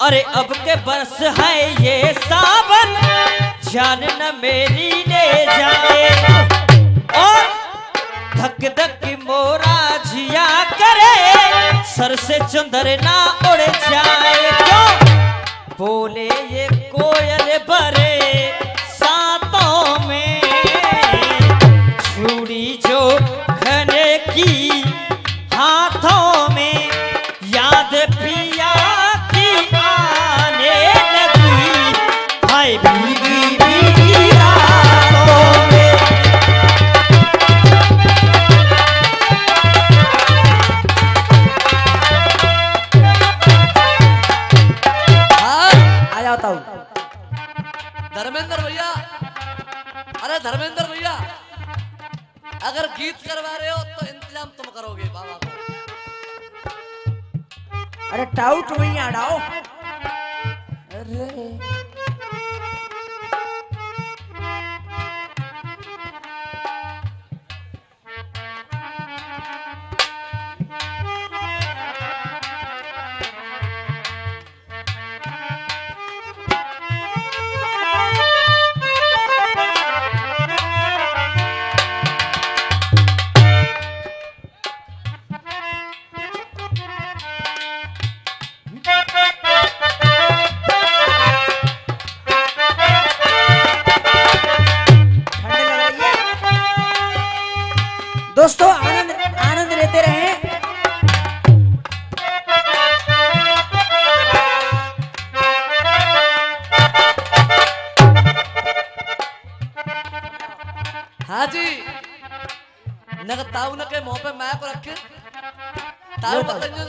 अरे अब के बस है ये सावन, जान न मेरी ले जाए। और धक धक मोरा जिया करे, सर से चंदर ना उड़ जाए। क्यों? बोले ये कोयल भरे आ जाता हूँ। धर्मेंद्र भैया अरे धर्मेंद्र भैया अगर गीत करवा रहे हो तो इंतज़ाम तुम करोगे बाबा। को अरे टाउट भैया डाओ अरे।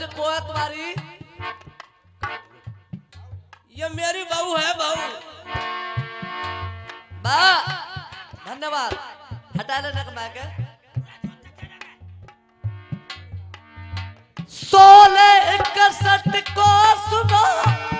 को है तुम्हारी। ये मेरी बहू है, बहू। बा, धन्यवाद। हटा ले कमा के सोले इकसठ को सोने।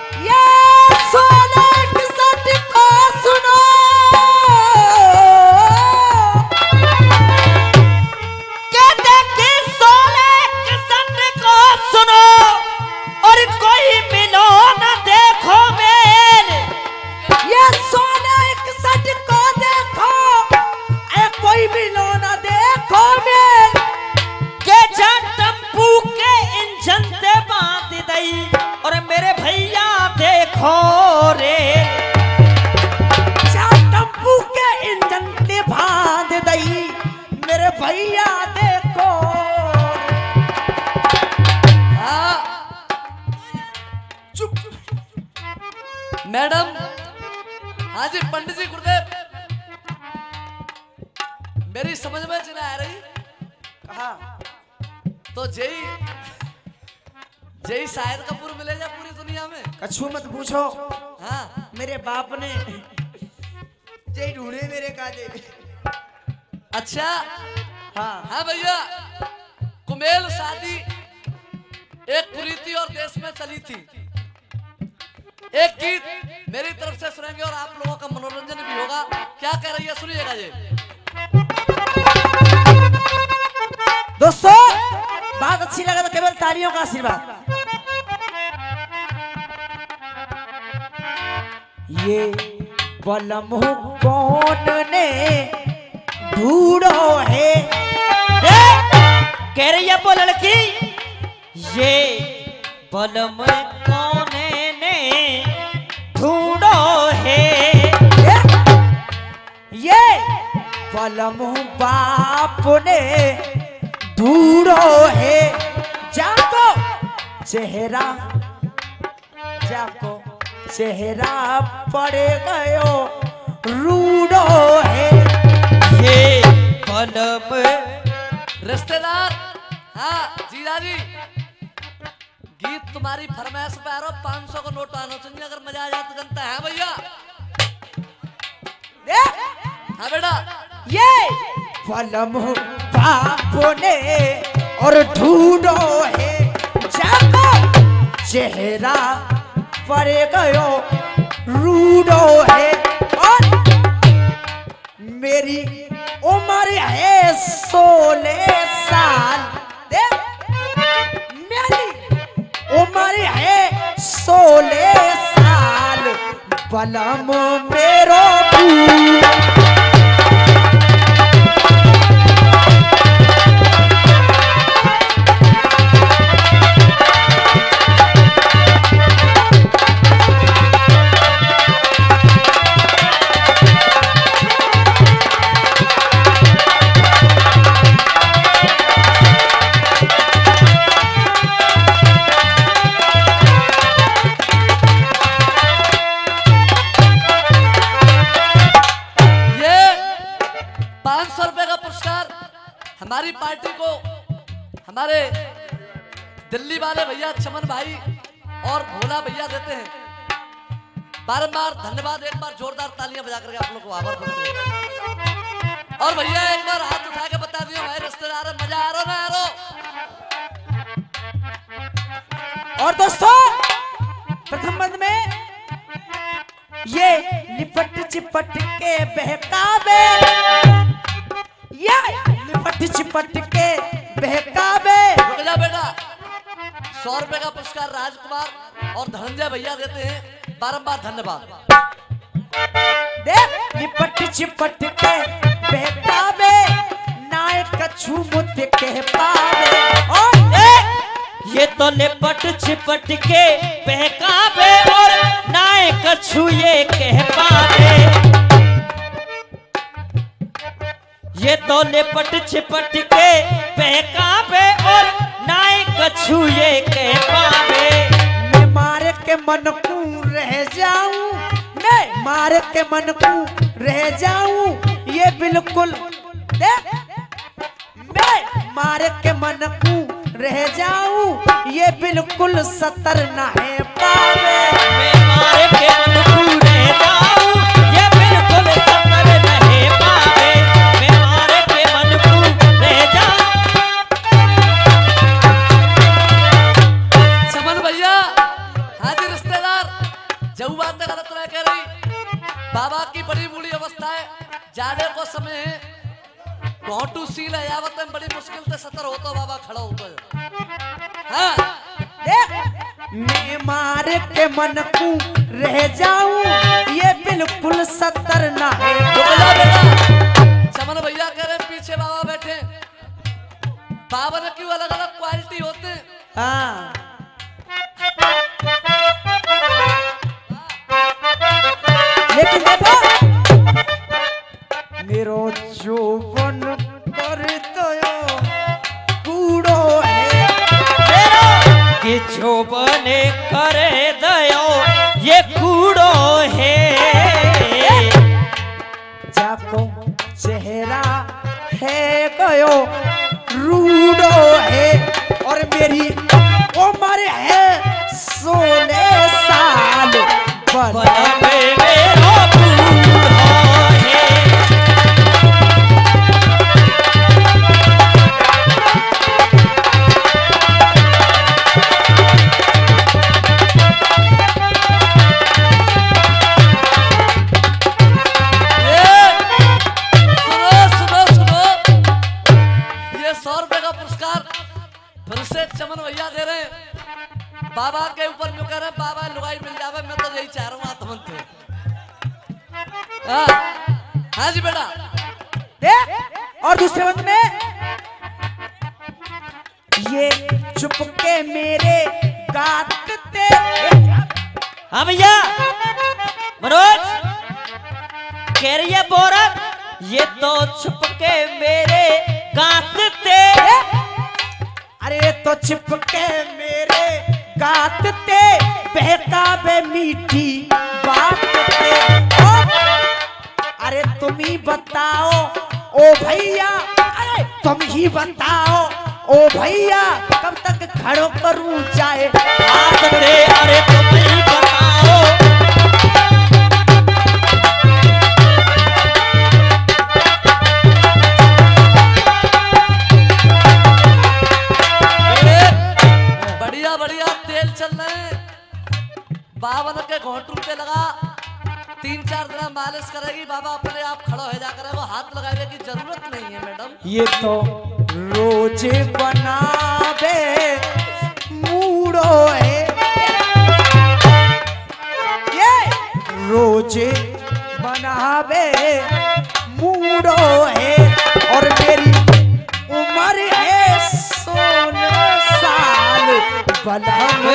पंडित जी गुरुदेव। मेरी समझ में चला आ रही। कहा? तो जय जय शाहिद कपूर मिलेगा पूरी दुनिया में? कछु मत पूछो। हाँ। मेरे बाप ने जय ढूंढे मेरे काजे। अच्छा? हाँ। हाँ भैया कुमेल शादी एक कुरीति और देश में चली थी। एक गीत बलम कौन ने ढूंढो है? ए, कह रही है वो लड़की ये बलम कोने ने ढूंढो है? ये, ये बलम बाप ने ढूंढो है। जाको चेहरा जाको चेहरा पड़ गयो रूडो है। ये बलम रिश्तेदार। हाँ जीजा जी। गीत तुम्हारी फरमाइश पे आ रहा पाँच सौ का नोट आना चाहिए अगर मज़ा आ जाए तो जनता है भैया। देख हाँ बेटा। ये पलम बाप ने और ढूंढो है जाको चेहरा परे गयो रूडो है। और मेरी उम्र है सोलह साल। मेरी उम्र है सोलह साल। बलम मेरो भू दिल्ली वाले भैया चमन भाई और भोला भैया देते हैं। बारंबार धन्यवाद, एक बार जोरदार तालियाँ बजा करके आप लोग को आभार करते और भैया, एक बार हाथ उठा के बता दियो, भाई रिश्तेदार मज़ा आ रहा ना आ रहा और दोस्तों भैया देते हैं, बारंबार धन्यवाद। देख चिपट के नायक कछु मुत के पावे ये तो लिपट चिपट के बहकावे और नाय कछुए कह पावे ये तो लिपट चिपट के बहकावे और नाय कह पावे मैं मार के मन को रह जाऊ। मैं मार के मन को रह जाऊ। ये बिल्कुल देख। मैं मार के मन को रह जाऊँ। ये बिल्कुल सतर ना है पावे। मैं मार के मन मैं मार के मन को रह जाऊँ ये बिल्कुल सतर न है जा चमन भैया कह रहे पीछे बाबा बैठे बाबा ने क्यों अलग अलग क्वालिटी होते हैं? हाँ। लेकिन देखो मेरो जोवन कि जो बने करे दयो ये कूड़ो है। जाको चेहरा है कयो, रूडो है। और मेरी उम्र है सोने साल, बना सौ रुपए का पुरस्कार फिर से चमन भैया दे रहे हैं। बाबा के ऊपर जो कह रहे हैं बाबा लुगाई मिल जावे मैं तो यही चाह रहा हूँ आत्मन हाँ हाँ जी बेटा। देख और दूसरे बंद में? ये चुपके मेरे गाते हाँ भैया। मनोज कह रही है बोरक ये तो छुप के मेरे गाते अरे तो चिपके मेरे गाते बहकावे मीठी बात ओ, अरे तुम ही बताओ ओ भैया। अरे तुम ही बताओ ओ भैया कब तक खड़ो करूँ चाहे हाथ खड़ा हो जा करेगा हाथ लगाने की ज़रूरत नहीं है, मैडम। ये तो रोज बनावे मूड़ो है। ये रोज बनावे मूडो है। और मेरी उम्र है सोलह साल बलम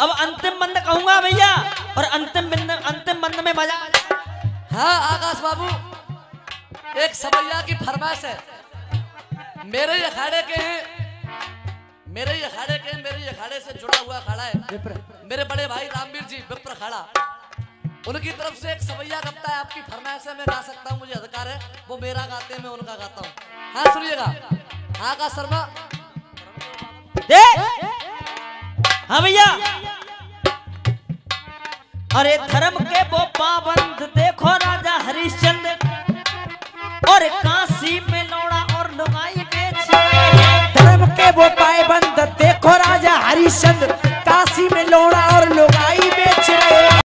अब अंतिम बंद कहूँगा भैया और अंतिम बंद अंतिम बंद में मज़ा हाँ आकाश बाबू एक सवैया की फरमाइश है। मेरे ही अखाड़े के हैं मेरे ही अखाड़े के हैं मेरे ही अखाड़े से जुड़ा हुआ अखाड़ा है। मेरे बड़े भाई रामवीर जी विप्र अखाड़ा उनकी तरफ़ से एक सवैया गप्ता है आपकी फरमाइश है मैं गा सकता हूँ मुझे अधिकार है। वो मेरा गाते हैं मैं उनका गाता हूँ। हाँ सुनिएगा। हाँ आकाश शर्मा। दे! हाँ भैया। अरे धर्म के वो पाबंद, देखो राजा हरिश्चंद्र। और काशी में लोड़ा और लुगाई धर्म के वो पाबंद, देखो राजा हरिश्चंद्र।